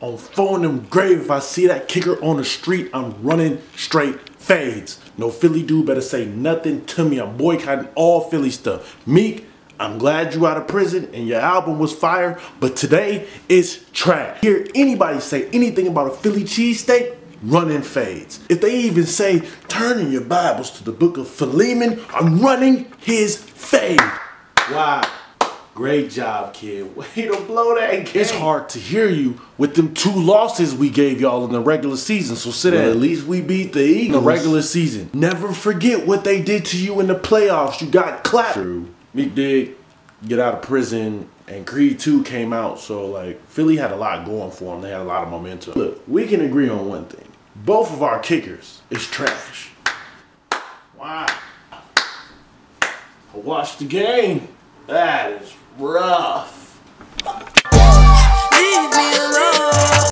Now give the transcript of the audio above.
On phone them grave, if I see that kicker on the street, I'm running straight fades. No Philly dude better say nothing to me. I'm boycotting all Philly stuff. Meek, I'm glad you out of prison and your album was fire, but today it's trash. Hear anybody say anything about a Philly cheesesteak? Running fades. If they even say, turning your Bibles to the book of Philemon, I'm running his fade. Wow. Great job, kid. Way to blow that game. It's hard to hear you with them two losses we gave y'all in the regular season. So sit well, at least we beat the Eagles. In the regular season. Never forget what they did to you in the playoffs. You got clapped. True. Meek did get out of prison and Creed 2 came out. So like Philly had a lot going for them. They had a lot of momentum. Look, we can agree on one thing. Both of our kickers is trash. Wow. I watched the game. That is rough.